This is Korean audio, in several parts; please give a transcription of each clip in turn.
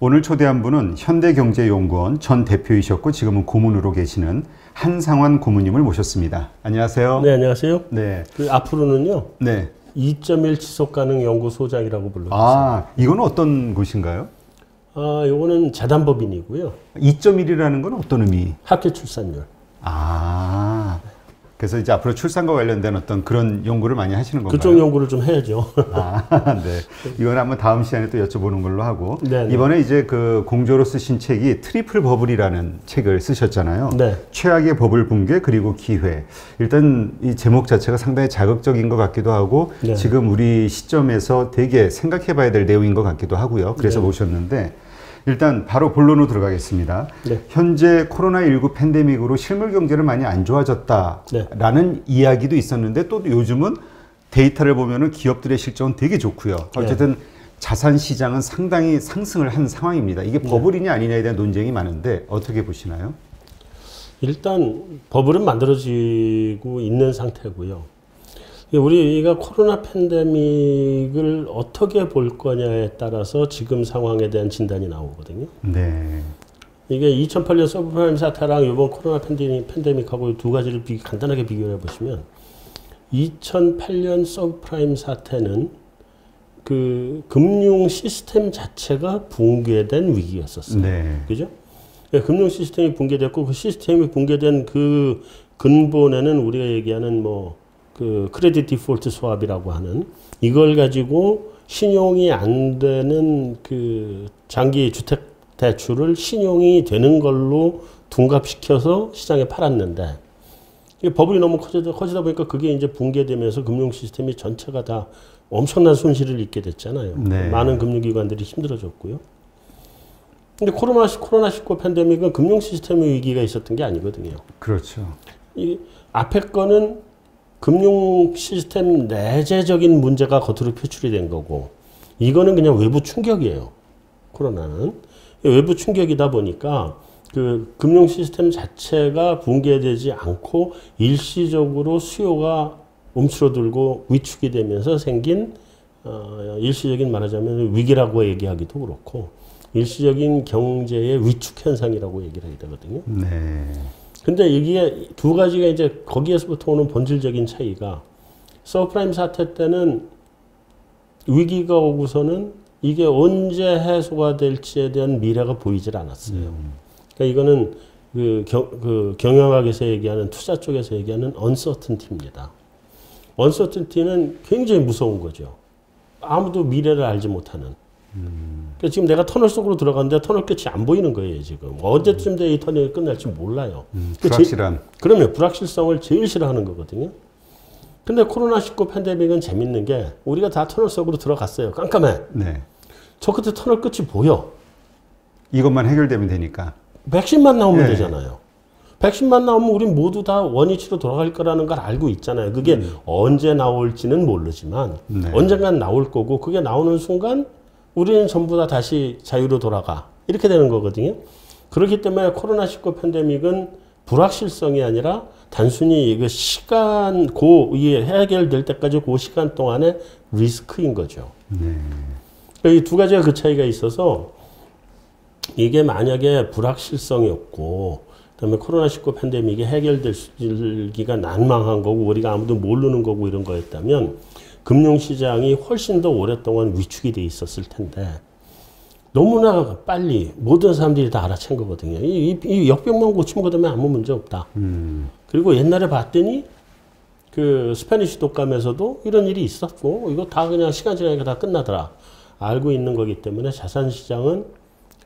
오늘 초대한 분은 현대경제연구원 전 대표이셨고 지금은 고문으로 계시는 한상환 고문님을 모셨습니다. 안녕하세요. 네, 안녕하세요. 네. 그 앞으로는요. 네. 2.1 지속 가능 연구소장이라고 불러요. 아, 이거는 어떤 곳인가요? 아, 요거는 재단법인이고요. 2.1이라는 건 어떤 의미? 학교 출산율. 아. 그래서 이제 앞으로 출산과 관련된 어떤 그런 연구를 많이 하시는 건가요? 그쪽 연구를 좀 해야죠. 아, 네. 이건 한번 다음 시간에 또 여쭤보는 걸로 하고 네, 네. 이번에 이제 그 공저로 쓰신 책이 트리플 버블이라는 책을 쓰셨잖아요. 네. 최악의 버블 붕괴 그리고 기회. 일단 이 제목 자체가 상당히 자극적인 것 같기도 하고 네. 지금 우리 시점에서 되게 생각해봐야 될 내용인 것 같기도 하고요. 그래서 네. 모셨는데 일단 바로 본론으로 들어가겠습니다. 네. 현재 코로나19 팬데믹으로 실물 경제는 많이 안 좋아졌다라는 이야기도 있었는데 또 요즘은 데이터를 보면은 기업들의 실적은 되게 좋고요. 어쨌든 자산 시장은 상당히 상승을 한 상황입니다. 이게 버블이냐 아니냐에 대한 논쟁이 많은데 어떻게 보시나요? 일단 버블은 만들어지고 있는 상태고요. 우리가 코로나 팬데믹을 어떻게 볼 거냐에 따라서 지금 상황에 대한 진단이 나오거든요. 네. 이게 2008년 서브프라임 사태랑 이번 코로나 팬데믹, 팬데믹하고 두 가지를 비, 간단하게 비교해 보시면 2008년 서브프라임 사태는 그 금융 시스템 자체가 붕괴된 위기였었어요. 네. 그죠? 예, 금융 시스템이 붕괴됐고 그 시스템이 붕괴된 그 근본에는 우리가 얘기하는 뭐 그 credit default swap이라고 하는 이걸 가지고 신용이 안 되는 그 장기 주택 대출을 신용이 되는 걸로 둔갑시켜서 시장에 팔았는데 이 버블이 너무 커지다, 커지다 보니까 그게 이제 붕괴되면서 금융 시스템이 전체가 다 엄청난 손실을 입게 됐잖아요. 네. 많은 금융기관들이 힘들어졌고요. 근데 코로나, 코로나19 팬데믹은 금융 시스템의 위기가 있었던 게 아니거든요. 그렇죠. 이 앞에 거는 금융 시스템 내재적인 문제가 겉으로 표출이 된 거고, 이거는 그냥 외부 충격이에요. 코로나는. 외부 충격이다 보니까 그 금융 시스템 자체가 붕괴되지 않고 일시적으로 수요가 움츠러들고 위축이 되면서 생긴 어, 일시적인 말하자면 위기라고 얘기하기도 그렇고 일시적인 경제의 위축 현상이라고 얘기를 하게 되거든요. 네. 근데 이게 두 가지가 이제 거기에서부터 오는 본질적인 차이가 서프라임 사태 때는 위기가 오고서는 이게 언제 해소가 될지에 대한 미래가 보이질 않았어요. 그러니까 이거는 그, 경, 그 경영학에서 얘기하는 투자 쪽에서 얘기하는 uncertainty입니다. uncertainty는 굉장히 무서운 거죠. 아무도 미래를 알지 못하는. 그러니까 지금 내가 터널 속으로 들어갔는데 터널 끝이 안 보이는 거예요, 지금. 언제쯤 이 터널이 끝날지 몰라요. 음, 그 불확실한. 그러면 불확실성을 제일 싫어하는 거거든요. 근데 코로나19 팬데믹은 재밌는 게 우리가 다 터널 속으로 들어갔어요. 깜깜해. 네. 저 끝에 터널 끝이 보여. 이것만 해결되면 되니까. 백신만 나오면 네. 되잖아요. 백신만 나오면 우린 모두 다 원위치로 돌아갈 거라는 걸 알고 있잖아요. 그게 언제 나올지는 모르지만 네. 언젠간 나올 거고 그게 나오는 순간 우리는 전부 다 다시 자유로 돌아가. 이렇게 되는 거거든요. 그렇기 때문에 코로나19 팬데믹은 불확실성이 아니라 단순히 이거 시간 고 이게 해결될 때까지 그 시간 동안의 리스크인 거죠. 네. 이두 가지가 그 차이가 있어서 이게 만약에 불확실성이 없고 그다음에 코로나19 팬데믹이 해결될 기가 난망한 거고 우리가 아무도 모르는 거고 이런 거였다면 금융시장이 훨씬 더 오랫동안 위축이 돼 있었을 텐데 너무나 빨리 모든 사람들이 다 알아챈 거거든요. 이, 이, 이 역병만 고치면 그다음에 아무 문제 없다. 음. 그리고 옛날에 봤더니 그 Spanish 독감에서도 이런 일이 있었고 이거 다 그냥 시간 지나니까 다 끝나더라. 알고 있는 거기 때문에 자산 시장은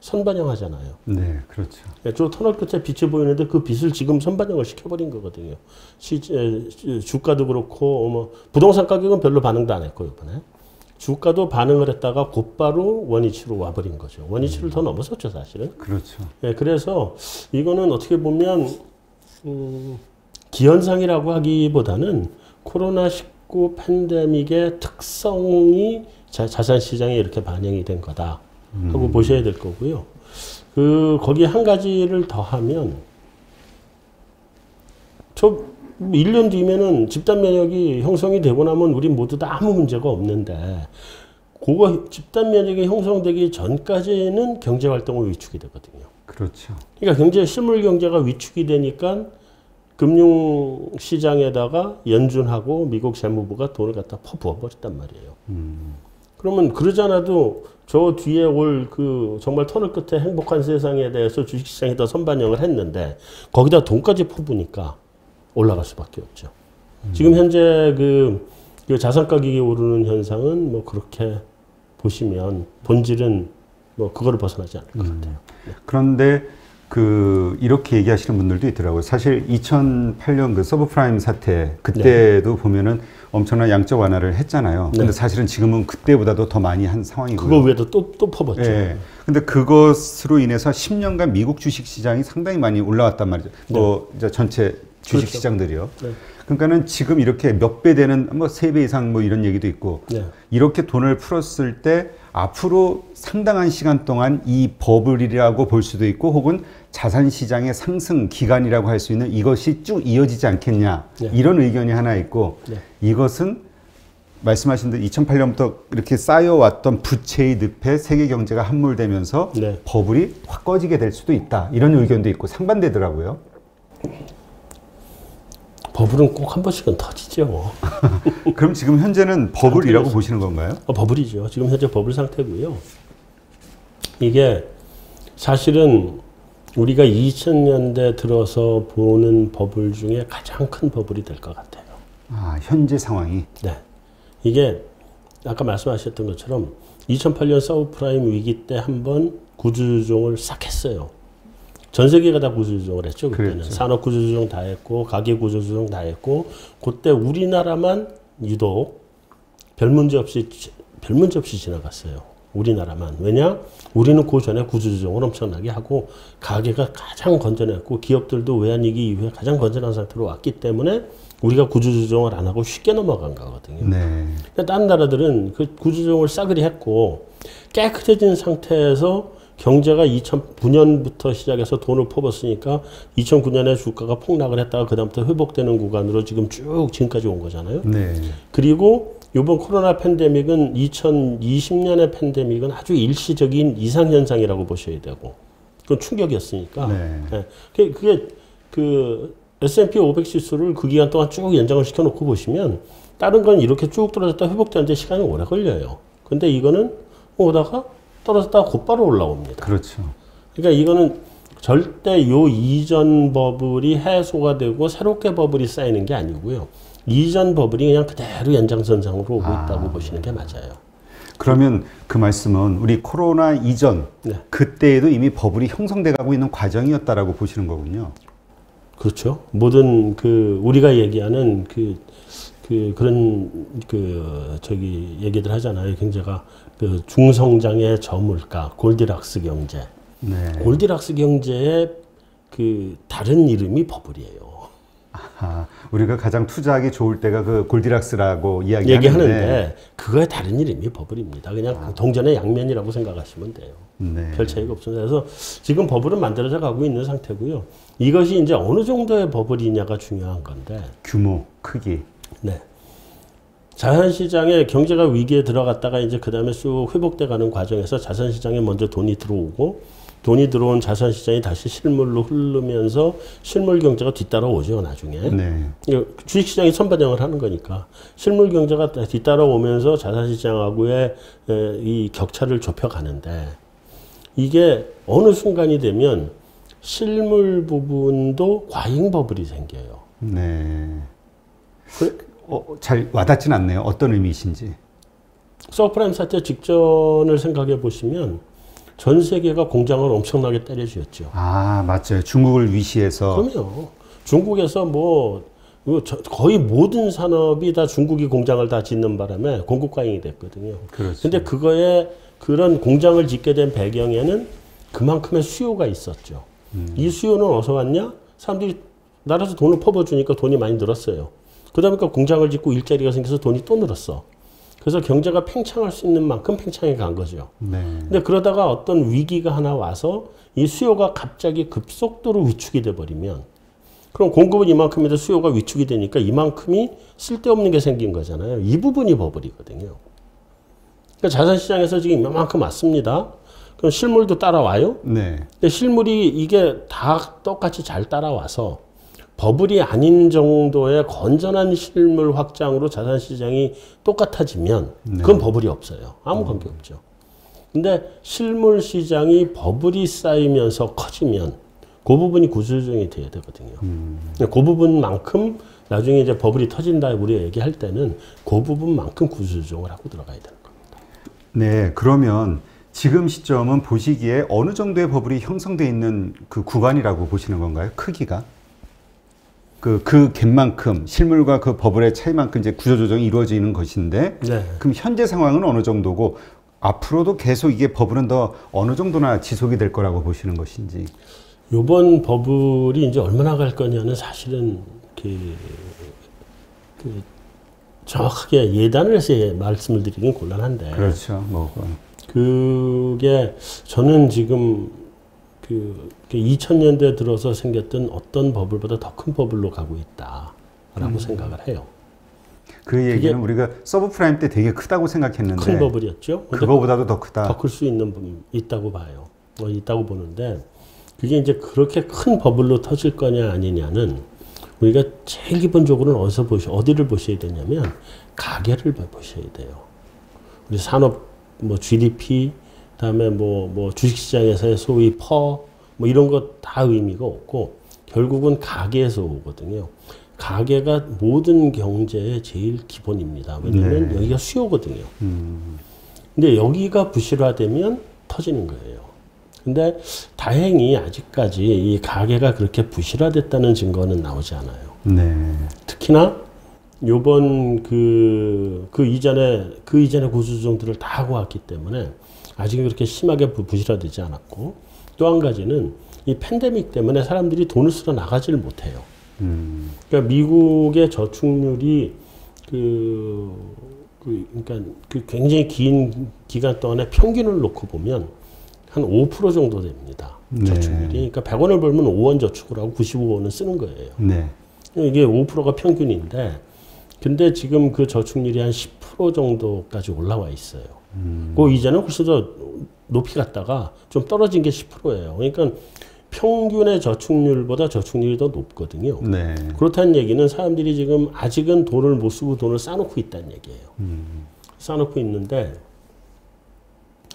선반영하잖아요. 네, 그렇죠. 저 터널 끝에 빛이 보이는데 그 빛을 지금 선반영을 시켜버린 거거든요. 시, 에, 시- 주가도 그렇고 뭐 부동산 가격은 별로 반응도 안 했고 이번에 주가도 반응을 했다가 곧바로 원위치로 와버린 거죠. 원위치를 더 넘어섰죠 사실은. 그렇죠. 예, 그래서 이거는 어떻게 보면 음, 기현상이라고 하기보다는 코로나 19 팬데믹의 특성이 자, 자산 시장에 이렇게 반영이 된 거다 하고 보셔야 될 거고요. 그 거기에 한 가지를 더하면 저 1년 뒤면은 집단 면역이 형성이 되고 나면 우리 모두 다 아무 문제가 없는데 그거 집단 면역이 형성되기 전까지는 경제 활동을 위축이 되거든요. 그렇죠. 그러니까 경제 실물 경제가 위축이 되니까 금융 시장에다가 연준하고 미국 재무부가 돈을 갖다 퍼부어 버렸단 말이에요. 음. 그러면 그러잖아도 저 뒤에 올 그 정말 터널 끝에 행복한 세상에 대해서 주식시장이 더 선반영을 했는데 거기다 돈까지 퍼부니까 올라갈 수밖에 없죠. 음. 지금 현재 그, 그 자산 가격이 오르는 현상은 뭐 그렇게 보시면 본질은 뭐 그거를 벗어나지 않을 것 음. 같아요. 네. 그런데 그 이렇게 얘기하시는 분들도 있더라고요. 사실 2008년 그 서브프라임 사태 그때도 네. 보면은 엄청난 양적 완화를 했잖아요. 네. 근데 사실은 지금은 그때보다도 더 많이 한 상황이고요. 그거 외에도 또, 또 퍼봤죠. 네. 근데 그것으로 인해서 10년간 미국 주식 시장이 상당히 많이 올라왔단 말이죠. 네. 뭐 이제 전체 주식 그렇죠. 시장들이요. 네. 그러니까는 지금 이렇게 몇 배 되는 뭐 세 배 이상 뭐 이런 얘기도 있고 네. 이렇게 돈을 풀었을 때 앞으로 상당한 시간 동안 이 버블이라고 볼 수도 있고 혹은 자산 시장의 상승 기간이라고 할 수 있는 이것이 쭉 이어지지 않겠냐 네. 이런 의견이 하나 있고 네. 이것은 말씀하신 대로 2008년부터 이렇게 쌓여왔던 부채의 늪에 세계 경제가 함몰되면서 네. 버블이 확 꺼지게 될 수도 있다 이런 의견도 있고 상반되더라고요. 버블은 꼭 한 번씩은 터지죠. 그럼 지금 현재는 버블이라고 보시는 건가요? 어, 버블이죠. 지금 현재 버블 상태고요. 이게 사실은 우리가 2000년대 들어서 보는 버블 중에 가장 큰 버블이 될 것 같아요. 아, 현재 상황이? 네. 이게 아까 말씀하셨던 것처럼 2008년 서브프라임 위기 때 한 번 구조조정을 싹 했어요. 전 세계가 다 구조조정을 했죠. 그때는 그랬죠. 산업 구조조정 다 했고 가계 구조조정 다 했고 그때 우리나라만 유독 별 문제 없이 별 문제 없이 지나갔어요. 우리나라만 왜냐? 우리는 그 전에 구조조정을 엄청나게 하고 가계가 가장 건전했고 기업들도 외환위기 이후에 가장 건전한 상태로 왔기 때문에 우리가 구조조정을 안 하고 쉽게 넘어간 거거든요. 네. 다른 나라들은 그 구조조정을 싸그리 했고 깨끗해진 상태에서 경제가 2009년부터 시작해서 돈을 퍼붓으니까 2009년에 주가가 폭락을 했다가 그다음부터 회복되는 구간으로 지금 쭉 지금까지 온 거잖아요. 네. 그리고 이번 코로나 팬데믹은 2020년의 팬데믹은 아주 일시적인 이상현상이라고 보셔야 되고 그건 충격이었으니까. 네. 네. 그게, 그게 그 S&P 500 지수를 그 기간 동안 쭉 연장을 시켜놓고 보시면 다른 건 이렇게 쭉 떨어졌다 회복되는데 시간이 오래 걸려요. 근데 이거는 오다가 떨어졌다가 곧바로 올라옵니다. 그렇죠. 그러니까 이거는 절대 요 이전 버블이 해소가 되고 새롭게 버블이 쌓이는 게 아니고요. 이전 버블이 그냥 그대로 연장선상으로 오고 아. 있다고 보시는 게 맞아요. 그러면 그 말씀은 우리 코로나 이전 네. 그때에도 이미 버블이 형성돼 가고 있는 과정이었다라고 보시는 거군요. 그렇죠. 모든 그 우리가 얘기하는 그, 그 그런 그 저기 얘기들 하잖아요. 경제가 그 중성장의 저물가 골디락스 경제. 네. 골디락스 경제의 그 다른 이름이 버블이에요. 아, 우리가 가장 투자하기 좋을 때가 그 골디락스라고 이야기하는데 얘기하는데 그거의 다른 이름이 버블입니다. 그냥 아. 동전의 양면이라고 생각하시면 돼요. 네. 별 차이가 없습니다. 그래서 지금 버블은 만들어져 가고 있는 상태고요. 이것이 이제 어느 정도의 버블이냐가 중요한 건데 규모, 크기. 네. 자산시장에 경제가 위기에 들어갔다가 이제 그 다음에 쑥 회복돼 가는 과정에서 자산시장에 먼저 돈이 들어오고 돈이 들어온 자산시장이 다시 실물로 흐르면서 실물 경제가 뒤따라오죠 나중에 네. 주식시장이 선반영을 하는 거니까 실물 경제가 뒤따라오면서 자산시장하고의 이 격차를 좁혀가는데 이게 어느 순간이 되면 실물 부분도 과잉 버블이 생겨요. 네. 그, 어, 잘 와닿진 않네요. 어떤 의미이신지. 서프라임 사태 직전을 생각해 보시면 전 세계가 공장을 엄청나게 때려지었죠. 아, 맞죠. 중국을 위시해서. 그럼요. 중국에서 뭐 거의 모든 산업이 다 중국이 공장을 다 짓는 바람에 공급 과잉이 됐거든요. 그렇죠. 근데 그거에 그런 공장을 짓게 된 배경에는 그만큼의 수요가 있었죠. 음. 이 수요는 어디서 왔냐? 사람들이 나라에서 돈을 퍼부어주니까 돈이 많이 늘었어요. 그러다 보니까 공장을 짓고 일자리가 생겨서 돈이 또 늘었어. 그래서 경제가 팽창할 수 있는 만큼 팽창해 간 거죠. 네. 근데 그러다가 어떤 위기가 하나 와서 이 수요가 갑자기 급속도로 위축이 돼 버리면 그럼 공급은 이만큼인데 수요가 위축이 되니까 이만큼이 쓸데없는 게 생긴 거잖아요. 이 부분이 버블이거든요. 그러니까 자산시장에서 지금 이만큼 왔습니다. 그럼 실물도 따라와요. 네. 근데 실물이 이게 다 똑같이 잘 따라와서 버블이 아닌 정도의 건전한 실물 확장으로 자산 시장이 똑같아지면 그건 버블이 없어요. 아무 관계 없죠. 근데 실물 시장이 버블이 쌓이면서 커지면 그 부분이 구조조정이 돼야 되거든요. 음. 그 부분만큼 나중에 이제 버블이 터진다 우리가 얘기할 때는 그 부분만큼 구조조정을 하고 들어가야 되는 겁니다. 네, 그러면 지금 시점은 보시기에 어느 정도의 버블이 형성돼 있는 그 구간이라고 보시는 건가요? 크기가? 그, 그 갭만큼, 실물과 그 버블의 차이만큼 이제 구조조정이 이루어지는 것인데, 네. 그럼 현재 상황은 어느 정도고, 앞으로도 계속 이게 버블은 더 어느 정도나 지속이 될 거라고 보시는 것인지. 요번 버블이 이제 얼마나 갈 거냐는 사실은 그, 그 정확하게 예단을 해서 말씀을 드리긴 곤란한데. 그렇죠. 뭐. 그게 저는 지금 그 2000년대 들어서 생겼던 어떤 버블보다 더 큰 버블로 가고 있다라고 음. 생각을 해요. 그 얘기는 우리가 서브프라임 때 되게 크다고 생각했는데 큰 버블이었죠. 그거보다도 더 크다. 더 클 수 있는 있다고 봐요. 어, 있다고 보는데 그게 이제 그렇게 큰 버블로 터질 거냐 아니냐는 우리가 제일 기본적으로는 어디서 보시 어디를 보셔야 되냐면 가계를 보셔야 돼요. 우리 산업 뭐 GDP 그다음에 뭐, 뭐 주식시장에서의 소위 퍼, 뭐 이런 것 다 의미가 없고 결국은 가계에서 오거든요. 가계가 모든 경제의 제일 기본입니다. 왜냐면 네. 여기가 수요거든요. 음. 근데 여기가 부실화되면 터지는 거예요. 근데 다행히 아직까지 이 가계가 그렇게 부실화됐다는 증거는 나오지 않아요. 네. 특히나 요번 그, 그 이전에, 그 이전에 구조조정들을 다 하고 왔기 때문에 아직은 그렇게 심하게 부실화되지 않았고 또 한 가지는 이 팬데믹 때문에 사람들이 돈을 쓰러 나가지를 못해요. 음. 그러니까 미국의 저축률이 그, 그, 그러니까 그 굉장히 긴 기간 동안에 평균을 놓고 보면 한 5% 정도 됩니다. 네. 저축률이. 그러니까 100원을 벌면 5원 저축을 하고 95원은 쓰는 거예요. 네. 이게 5%가 평균인데 근데 지금 그 저축률이 한 10% 정도까지 올라와 있어요. 음. 그 이전에 훨씬 더 높이 갔다가 좀 떨어진 게 10%예요. 그러니까 평균의 저축률보다 저축률이 더 높거든요. 네. 그렇다는 얘기는 사람들이 지금 아직은 돈을 못 쓰고 돈을 쌓아놓고 있다는 얘기예요. 음. 쌓아놓고 있는데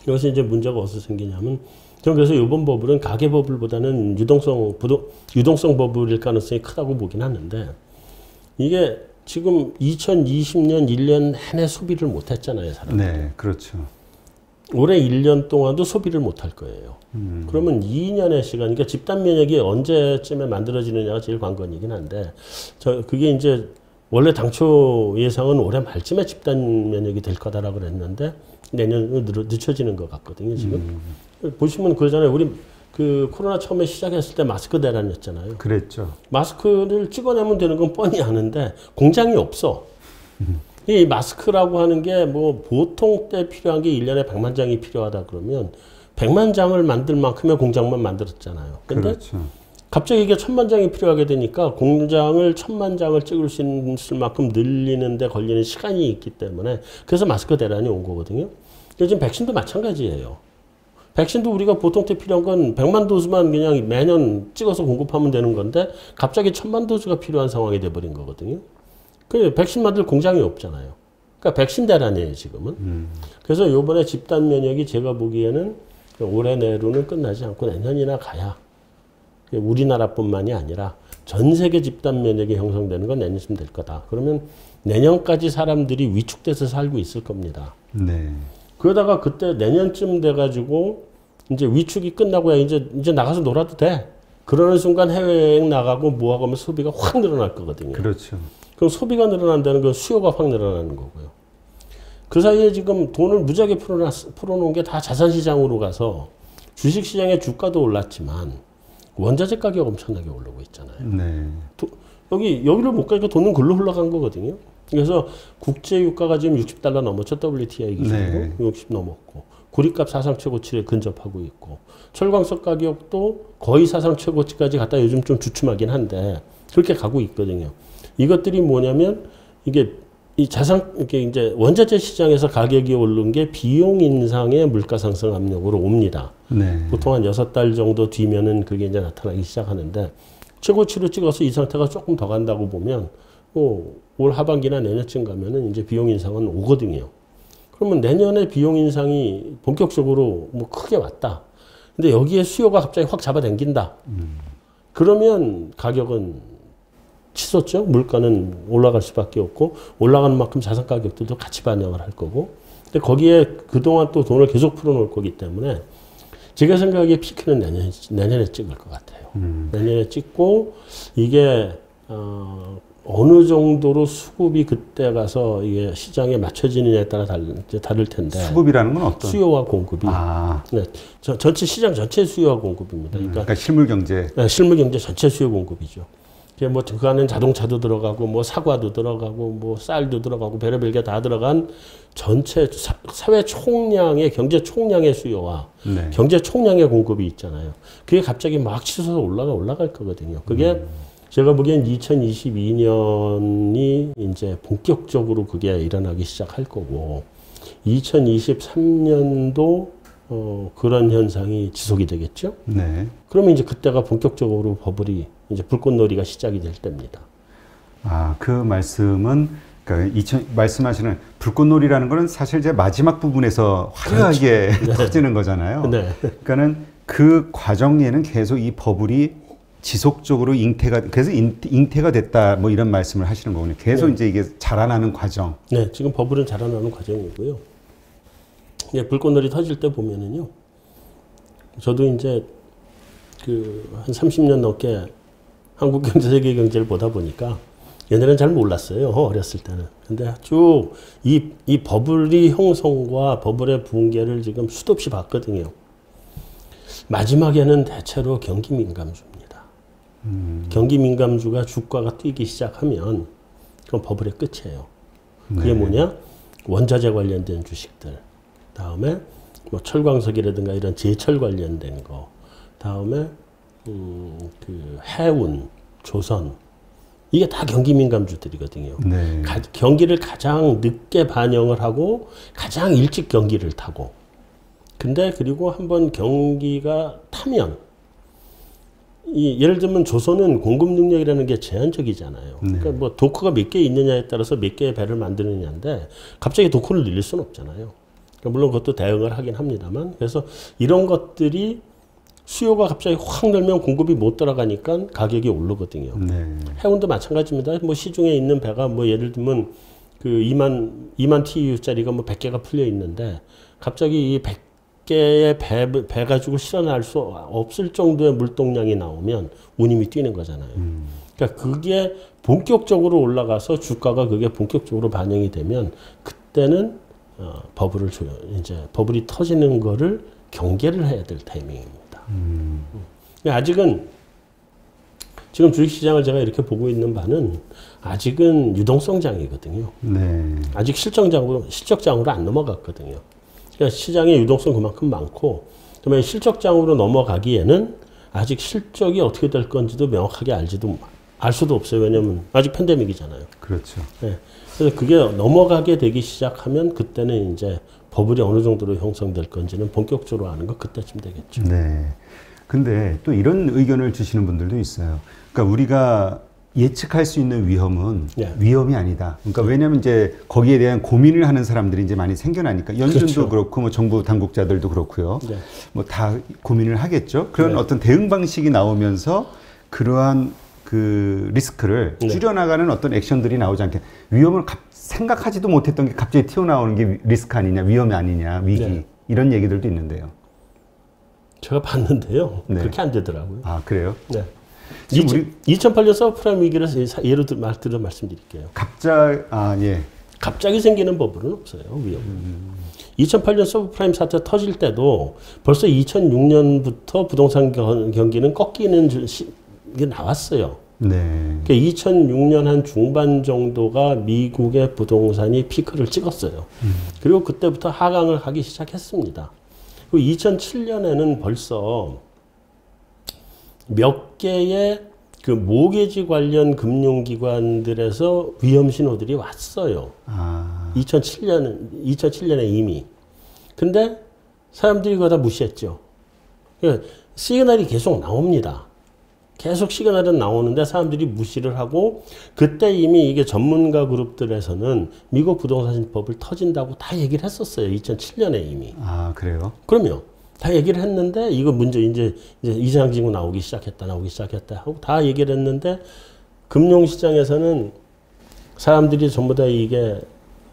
여기서 이제 문제가 어디서 생기냐면 저는 그래서 이번 버블은 가계 버블보다는 유동성 부동 유동성 버블일 가능성이 크다고 보긴 하는데 이게 지금 2020년 1년 내내 소비를 못 했잖아요, 사람들. 네, 그렇죠. 올해 1년 동안도 소비를 못 할 거예요. 음. 그러면 2년의 시간, 그러니까 집단 면역이 언제쯤에 만들어지느냐가 제일 관건이긴 한데, 저, 그게 이제 원래 당초 예상은 올해 말쯤에 집단 면역이 될 거다라고 그랬는데, 내년으로 늦춰지는 것 같거든요, 지금. 음. 보시면 그 전에 우리 그 코로나 처음에 시작했을 때 마스크 대란이었잖아요. 그랬죠. 마스크를 찍어내면 되는 건 뻔히 아는데 공장이 없어. 이 마스크라고 하는 게 뭐 보통 때 필요한 게 1년에 100만 장이 필요하다 그러면 100만 장을 만들 만큼의 공장만 만들었잖아요. 근데 그렇죠. 갑자기 이게 천만 장이 필요하게 되니까 공장을 천만 장을 찍을 수 있을 만큼 늘리는데 걸리는 시간이 있기 때문에 그래서 마스크 대란이 온 거거든요. 지금 백신도 마찬가지예요. 백신도 우리가 보통 때 필요한 건 100만 도즈만 그냥 매년 찍어서 공급하면 되는 건데 갑자기 1000만 도즈가 필요한 상황이 돼버린 거거든요. 그 백신 만들 공장이 없잖아요. 그러니까 백신 대란이에요, 지금은. 음. 그래서 요번에 집단 면역이 제가 보기에는 올해 내로는 끝나지 않고 내년이나 가야 우리나라뿐만이 아니라 전 세계 집단 면역이 형성되는 건 내년쯤 될 거다. 그러면 내년까지 사람들이 위축돼서 살고 있을 겁니다. 네. 그러다가 그때 내년쯤 돼가지고 이제 위축이 끝나고야 이제 이제 나가서 놀아도 돼. 그러는 순간 해외여행 나가고 뭐하고 하면 소비가 확 늘어날 거거든요. 그렇죠. 그럼 소비가 늘어난다는 건 수요가 확 늘어나는 거고요. 그 사이에 지금 돈을 무지하게 풀어놨, 풀어놓은 게 다 자산시장으로 가서 주식시장의 주가도 올랐지만 원자재 가격 엄청나게 오르고 있잖아요. 네. 도, 여기, 여기를 못 가니까 돈은 글로 흘러간 거거든요. 그래서 국제 유가가 지금 60달러 넘었죠. WTI 기준으로 네. 60 넘었고 고리값 사상 최고치를 근접하고 있고 철광석 가격도 거의 사상 최고치까지 갔다 요즘 좀 주춤하긴 한데 그렇게 가고 있거든요. 이것들이 뭐냐면 이게 이 자산 이게 이제 원자재 시장에서 가격이 오른 게 비용 인상의 물가 상승 압력으로 옵니다. 네. 보통 한 여섯 달 정도 뒤면은 그게 이제 나타나기 시작하는데 최고치로 찍어서 이 상태가 조금 더 간다고 보면 뭐 올 하반기나 내년쯤 가면은 이제 비용 인상은 오거든요. 그러면 내년에 비용 인상이 본격적으로 뭐 크게 왔다. 근데 여기에 수요가 갑자기 확 잡아당긴다. 음. 그러면 가격은 치솟죠. 물가는 올라갈 수밖에 없고 올라가는 만큼 자산 가격들도 같이 반영을 할 거고. 근데 거기에 그동안 또 돈을 계속 풀어놓을 거기 때문에 제가 생각하기에 피크는 내년, 내년에 찍을 것 같아요. 음. 내년에 찍고 이게 어, 어느 정도로 수급이 그때 가서 이게 시장에 맞춰지느냐에 따라 다를, 다를 텐데. 수급이라는 건 어떤? 수요와 공급이. 아. 네. 저, 전체 시장 전체 수요와 공급입니다. 그러니까, 음, 그러니까 실물 경제. 네, 실물 경제 전체 수요 공급이죠. 뭐그 안에 자동차도 들어가고 뭐 사과도 들어가고 뭐 쌀도 들어가고 별의별 게 다 들어간 전체 사, 회 총량의 경제 총량의 수요와 네. 경제 총량의 공급이 있잖아요. 그게 갑자기 막 치솟아 올라가 올라갈 거거든요. 그게 음. 제가 보기엔 2022년이 이제 본격적으로 그게 일어나기 시작할 거고 2023년도 어, 그런 현상이 지속이 되겠죠. 네. 그러면 이제 그때가 본격적으로 버블이 이제 불꽃놀이가 시작이 될 때입니다. 아, 그 말씀은 그러니까 2000, 말씀하시는 불꽃놀이라는 거는 사실 이제 마지막 부분에서 화려하게 그렇죠. 네. 터지는 거잖아요. 네. 그러니까는 그 과정에는 계속 이 버블이 지속적으로 잉태가 그래서 잉, 태 가 됐다 뭐 이런 말씀을 하시는 거군요. 계속 네. 이제 이게 자라나는 과정. 네, 지금 버블은 자라나는 과정이고요. 예, 불꽃놀이 터질 때 보면은요. 저도 이제 그 한 30년 넘게 한국 경제, 세계 경제를 보다 보니까 옛날에는 잘 몰랐어요. 어렸을 때는. 근데 쭉 이, 이 버블이 형성과 버블의 붕괴를 지금 수도 없이 봤거든요. 마지막에는 대체로 경기 민감주입니다. 음. 경기 민감주가 주가가 뛰기 시작하면 그건 버블의 끝이에요. 그게 네. 뭐냐? 원자재 관련된 주식들. 다음에 뭐 철광석이라든가 이런 제철 관련된 거. 다음에 음, 그 해운, 조선 이게 다 경기 민감주들이거든요. 네. 가, 경기를 가장 늦게 반영을 하고 가장 일찍 경기를 타고 근데 그리고 한번 경기가 타면 이 예를 들면 조선은 공급 능력이라는 게 제한적이잖아요. 네. 그러니까 뭐 도커가 몇 개 있느냐에 따라서 몇 개의 배를 만드느냐인데 갑자기 도커를 늘릴 수는 없잖아요. 그러니까 물론 그것도 대응을 하긴 합니다만 그래서 이런 것들이 수요가 갑자기 확 늘면 공급이 못 들어가니까 가격이 오르거든요. 네. 해운도 마찬가지입니다. 뭐 시중에 있는 배가 뭐 예를 들면 그 2만 2만 TU짜리가 뭐 100개가 풀려 있는데 갑자기 이 100 개의 배, 배 가지고 실어날 수 없을 정도의 물동량이 나오면 운임이 뛰는 거잖아요. 음. 그러니까 그게 본격적으로 올라가서 주가가 그게 본격적으로 반영이 되면 그때는 어, 버블을 이제 버블이 터지는 거를 경계를 해야 될 타이밍입니다. 음. 아직은 지금 주식시장을 제가 이렇게 보고 있는 바는 아직은 유동성장이거든요. 네. 아직 실적장으로, 실적장으로 안 넘어갔거든요. 그러니까 시장의 유동성 그만큼 많고, 그다음에 실적장으로 넘어가기에는 아직 실적이 어떻게 될 건지도 명확하게 알지도 알 수도 없어요. 왜냐면 아직 팬데믹이잖아요. 그렇죠. 네. 그래서 그게 넘어가게 되기 시작하면 그때는 이제 버블이 어느 정도로 형성될 건지는 본격적으로 아는 것 그때쯤 되겠죠. 네. 근데 또 이런 의견을 주시는 분들도 있어요. 그러니까 우리가 예측할 수 있는 위험은 네. 위험이 아니다. 그러니까 네. 왜냐하면 이제 거기에 대한 고민을 하는 사람들이 이제 많이 생겨나니까 연준도 그렇죠. 그렇고뭐 정부 당국자들도 그렇고요. 네. 뭐다 고민을 하겠죠. 그런 네. 어떤 대응 방식이 나오면서 그러한 그 리스크를 네. 줄여나가는 어떤 액션들이 나오지 않게 위험을 갑, 생각하지도 못했던 게 갑자기 튀어나오는 게 리스크 아니냐, 위험이 아니냐, 위기 네. 이런 얘기들도 있는데요. 제가 봤는데요. 네. 그렇게 안 되더라고요. 아 그래요? 네. 2000, 2008년 서프라임 위기를 예로 들, 말, 들어 말씀드릴게요. 갑자 아 예. 갑자기 생기는 법은 없어요. 위험. 음. 2008년 서브프라임 사태 터질 때도 벌써 2006년부터 부동산 경기는 꺾이는 게 나왔어요. 네. 그러니까 2006년 한 중반 정도가 미국의 부동산이 피크를 찍었어요. 음. 그리고 그때부터 하강을 하기 시작했습니다. 그리고 2007년에는 벌써 몇 개의 그 모계지 관련 금융기관들에서 위험 신호들이 왔어요. 아. 2007년 2007년에 이미. 근데 사람들이 그거 다 무시했죠. 그러니까 시그널이 계속 나옵니다. 계속 시그널은 나오는데 사람들이 무시를 하고 그때 이미 이게 전문가 그룹들에서는 미국 부동산법을 터진다고 다 얘기를 했었어요. 2007년에 이미. 아, 그래요? 그럼요. 다 얘기를 했는데 이거 문제 이제 이제 이상 징후 나오기 시작했다 나오기 시작했다 하고 다 얘기를 했는데 금융 시장에서는 사람들이 전부 다 이게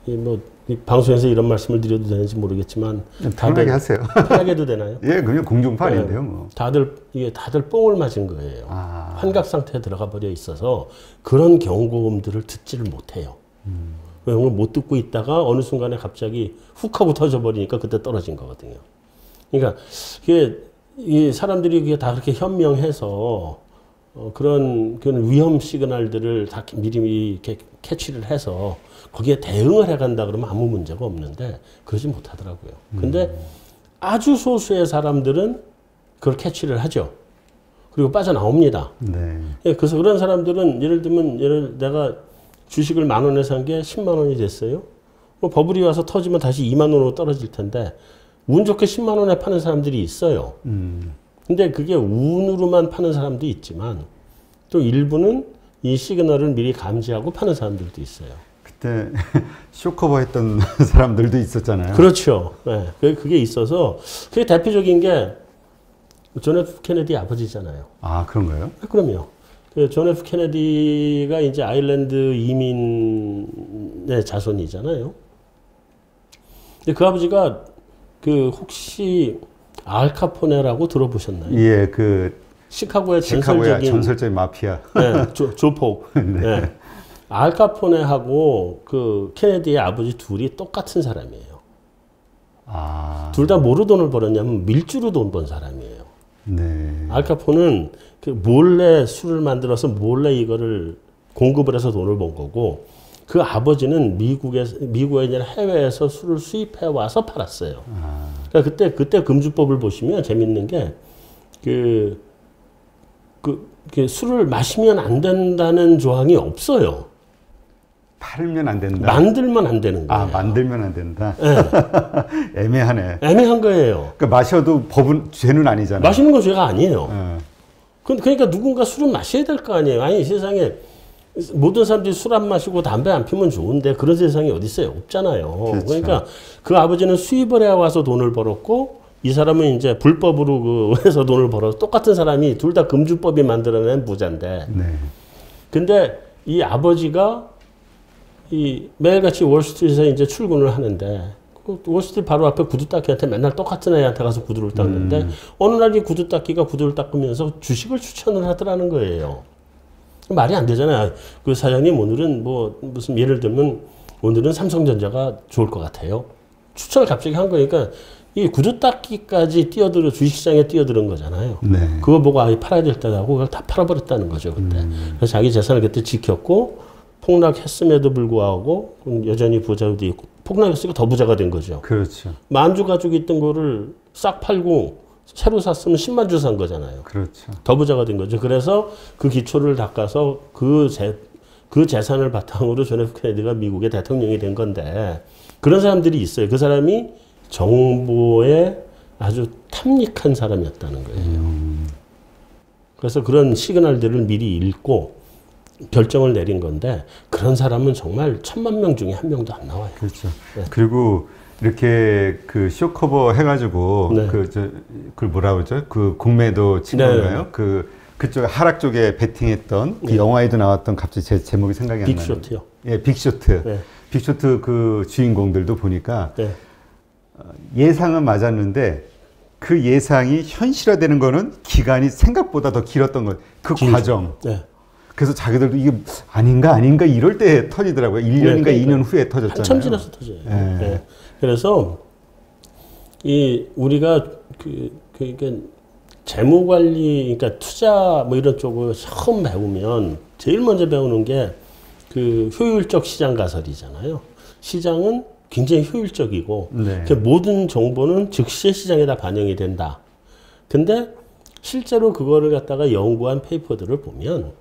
뭐 방송에서 이런 말씀을 드려도 되는지 모르겠지만 편하게 하세요. 편하게 해도 되나요? 예, 그냥 공중파인데요, 뭐. 다들 이게 다들 뽕을 맞은 거예요. 아. 환각 상태에 들어가 버려 있어서 그런 경고음들을 듣지를 못해요. 음. 그걸 못 듣고 있다가 어느 순간에 갑자기 훅 하고 터져 버리니까 그때 떨어진 거거든요. 그러니까 이게 이 사람들이 그게 다 그렇게 현명해서 어, 그런 그런 위험 시그널들을 다 미리 이렇게 캐치를 해서 거기에 대응을 해간다 그러면 아무 문제가 없는데 그러지 못하더라고요. 근데 음. 아주 소수의 사람들은 그걸 캐치를 하죠. 그리고 빠져나옵니다. 네. 예, 그래서 그런 사람들은 예를 들면 예를 내가 주식을 만 원에 산게 10만 원이 됐어요. 뭐 버블이 와서 터지면 다시 2만 원으로 떨어질 텐데 운 좋게 10만 원에 파는 사람들이 있어요. 음. 근데 그게 운으로만 파는 사람도 있지만 또 일부는 이 시그널을 미리 감지하고 파는 사람들도 있어요. 그때 short cover 했던 사람들도 있었잖아요. 그렇죠. 네. 그게 있어서 그게 대표적인 게 존 F 케네디 아버지잖아요. 아, 그런가요? 네, 그럼요. 그 존 F 케네디가 이제 아일랜드 이민의 자손이잖아요. 근데 그 아버지가 그 혹시 알카포네라고 들어보셨나요? 예, 그 시카고의 전설적인 전설적인 마피아. 네, 조, 조폭. 네. 네. 알카포네하고 그 케네디의 아버지 둘이 똑같은 사람이에요. 아. 둘 다 뭐로 돈을 벌었냐면 밀주로 돈 번 사람이에요. 네. 알카포는 그 몰래 술을 만들어서 몰래 이거를 공급을 해서 돈을 번 거고 그 아버지는 미국에 미국에 아니라 해외에서 술을 수입해 와서 팔았어요. 아. 그러니까 그때 그때 금주법을 보시면 재밌는 게그 그, 그 술을 마시면 안 된다는 조항이 없어요. 팔면 안 된다. 만들면 안 되는 아, 거예요. 아, 만들면 안 된다. 네. 애매하네. 애매한 거예요. 그러니까 마셔도 법은 죄는 아니잖아요. 마시는 건 죄가 아니에요. 네. 그러니까 누군가 술은 마셔야 될 거 아니에요. 아니 세상에 모든 사람들이 술 안 마시고 담배 안 피면 좋은데 그런 세상이 어디 있어요? 없잖아요. 그렇죠. 그러니까 그 아버지는 수입을 해와서 돈을 벌었고 이 사람은 이제 불법으로 그 해서 돈을 벌어서 똑같은 사람이 둘 다 금주법이 만들어낸 부자인데. 네. 근데 이 아버지가 이 매일같이 월스트리트에 이제 출근을 하는데 그 월스트리트 바로 앞에 구두 닦기한테 맨날 똑같은 애한테 가서 구두를 닦는데 음. 어느 날 이 구두 닦기가 구두를 닦으면서 주식을 추천을 하더라는 거예요. 말이 안 되잖아요. 그 사장님 오늘은 뭐 무슨 예를 들면 오늘은 삼성전자가 좋을 것 같아요. 추천을 갑자기 한 거니까 이 구두 닦기까지 뛰어들어 주식시장에 뛰어드는 거잖아요. 네. 그거 보고 아예 팔아야 될 때하고 그걸 다 팔아버렸다는 거죠 그때. 음. 그래서 자기 재산을 그때 지켰고 폭락했음에도 불구하고 여전히 부자도 있고 폭락했으니까 더 부자가 된 거죠. 그렇죠. 만주 가지고 있던 거를 싹 팔고 새로 샀으면 10만 주 산 거잖아요. 그렇죠. 더 부자가 된 거죠. 그래서 그 기초를 닦아서 그 재, 그 재산을 바탕으로 존 F 케네디가 미국의 대통령이 된 건데 그런 사람들이 있어요. 그 사람이 정보에 아주 탐닉한 사람이었다는 거예요. 음. 그래서 그런 시그널들을 미리 읽고 결정을 내린 건데 그런 사람은 정말 천만 명 중에 한 명도 안 나와요. 그렇죠. 네. 그리고 이렇게 그 short cover 해가지고 네. 그저 그 뭐라 그러죠? 그 공매도 친 네. 건가요? 그 그쪽 하락 쪽에 베팅했던 그 네. 영화에도 나왔던 갑자기 제 제목이 생각이 안 나요. 빅쇼트요. 예, 빅쇼트. 네. 빅쇼트 그 주인공들도 보니까 예상은 맞았는데 그 예상이 현실화되는 거는 기간이 생각보다 더 길었던 것. 그 길. 과정. 네. 그래서 자기들도 이게 아닌가 아닌가 이럴 때 터지더라고요. 1년인가 네, 2년 그러니까 후에 터졌잖아요. 한참 지나서 터져요. 네. 네. 그래서 이 우리가 그 그러니까 재무 관리 그러니까 투자 뭐 이런 쪽을 처음 배우면 제일 먼저 배우는 게 그 효율적 시장 가설이잖아요. 시장은 굉장히 효율적이고 네. 그 모든 정보는 즉시 시장에다 반영이 된다. 근데 실제로 그거를 갖다가 연구한 페이퍼들을 보면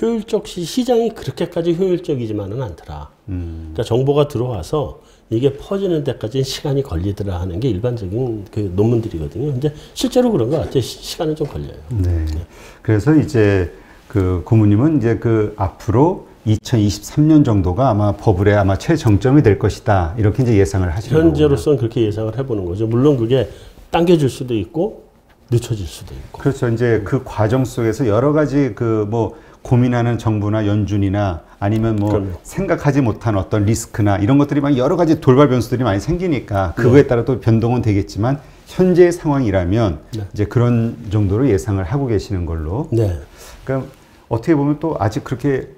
효율적 시, 시장이 그렇게까지 효율적이지만은 않더라. 음. 그러니까 정보가 들어와서 이게 퍼지는 데까지 시간이 걸리더라 하는 게 일반적인 그 논문들이거든요. 근데 실제로 그런 것 같아요. 시, 간은 좀 걸려요. 네. 네. 그래서 이제 그 고모님은 이제 그 앞으로 2023년 정도가 아마 버블의 아마 최정점이 될 것이다. 이렇게 이제 예상을 하시는 현재로서는 그렇게 예상을 해보는 거죠. 물론 그게 당겨질 수도 있고 늦춰질 수도 있고. 그렇죠. 이제 그 과정 속에서 여러 가지 그뭐 고민하는 정부나 연준이나 아니면 뭐 그럼요. 생각하지 못한 어떤 리스크나 이런 것들이 막 여러 가지 돌발 변수들이 많이 생기니까 그거에 네. 따라 또 변동은 되겠지만 현재 상황이라면 네. 이제 그런 정도로 예상을 하고 계시는 걸로. 네. 그러니까 어떻게 보면 또 아직 그렇게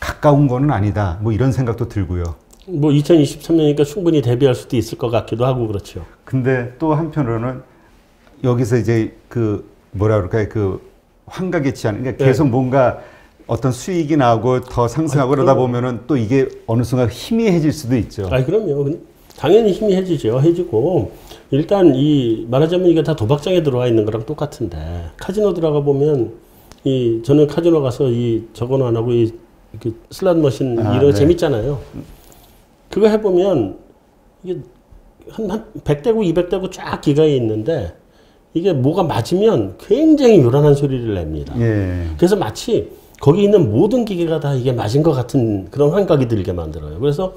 가까운 거는 아니다. 뭐 이런 생각도 들고요. 뭐 2023년이니까 충분히 대비할 수도 있을 것 같기도 하고 그렇죠. 근데 또 한편으로는 여기서 이제 그 뭐라 그럴까요? 그 환각의 치안. 그러니까 계속 네. 뭔가 어떤 수익이 나오고 더 상승하고 아, 그러다 보면은 또 이게 어느 순간 희미해질 수도 있죠. 아, 그럼요. 당연히 희미해지죠. 해지고 일단 이 말하자면 이게 다 도박장에 들어와 있는 거랑 똑같은데 카지노 들어가 보면 이 저는 카지노 가서 이 저거는 안 하고 이 슬롯 머신 아, 이런 거 네. 재밌잖아요. 그거 해보면 이게 한, 한 100대고 200대고 쫙 기가에 있는데 이게 뭐가 맞으면 굉장히 요란한 소리를 냅니다. 예. 그래서 마치 거기 있는 모든 기계가 다 이게 맞은 것 같은 그런 환각이 들게 만들어요. 그래서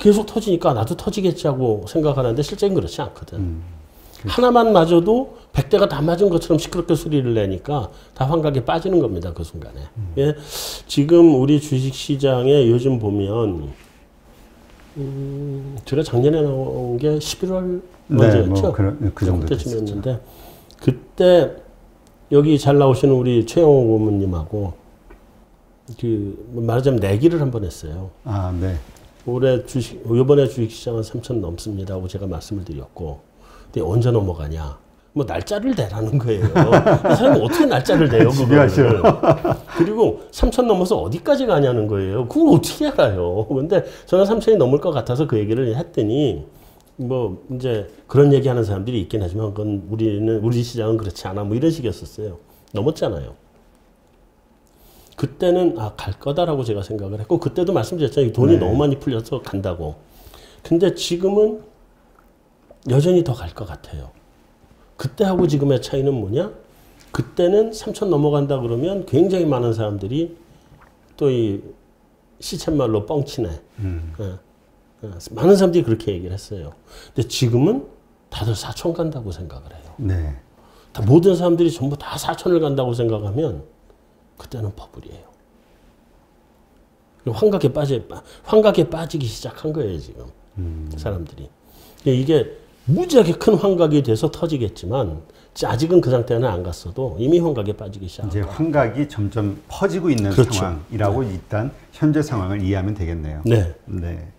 계속 터지니까 나도 터지겠지 하고 생각하는데 실제는 그렇지 않거든. 음. 하나만 맞아도 100대가 다 맞은 것처럼 시끄럽게 소리를 내니까 다 환각에 빠지는 겁니다. 그 순간에. 음. 예, 지금 우리 주식시장에 요즘 보면 음, 제가 작년에 나온 게 11월 먼저였죠. 네, 뭐 그런, 그 정도 때쯤이었는데 그때 여기 잘 나오시는 우리 최영호 고문님하고 그 말하자면 내기를 한 번 했어요. 아, 네. 올해 주식 이번에 주식 시장은 3천 넘습니다고 제가 말씀을 드렸고 근데 언제 넘어가냐? 뭐 날짜를 대라는 거예요. 사람이 어떻게 날짜를 대요, 그거를. 그리고 3천 넘어서 어디까지 가냐는 거예요. 그걸 어떻게 알아요? 근데 저는 3천이 넘을 것 같아서 그 얘기를 했더니 뭐 이제 그런 얘기하는 사람들이 있긴 하지만 그건 우리는 우리 시장은 그렇지 않아 뭐 이런 식이었었어요. 넘었잖아요. 그때는 아 갈 거다라고 제가 생각을 했고 그때도 말씀드렸잖아요. 돈이 네. 너무 많이 풀려서 간다고. 근데 지금은 여전히 더 갈 것 같아요. 그때하고 지금의 차이는 뭐냐? 그때는 3천 넘어간다 그러면 굉장히 많은 사람들이 또 이 시쳇말로 뻥치네. 음. 어, 어, 많은 사람들이 그렇게 얘기를 했어요. 근데 지금은 다들 4천 간다고 생각을 해요. 네. 다 모든 사람들이 전부 다 4천을 간다고 생각하면 그때는 버블이에요. 환각에 빠져, 환각에 빠지기 시작한 거예요, 지금. 음. 사람들이. 이게 무지하게 큰 환각이 돼서 터지겠지만 아직은 그 상태는 안 갔어도 이미 환각에 빠지기 시작. 이제 환각이 점점 퍼지고 있는 그렇죠. 상황이라고 네. 일단 현재 상황을 이해하면 되겠네요. 네. 네.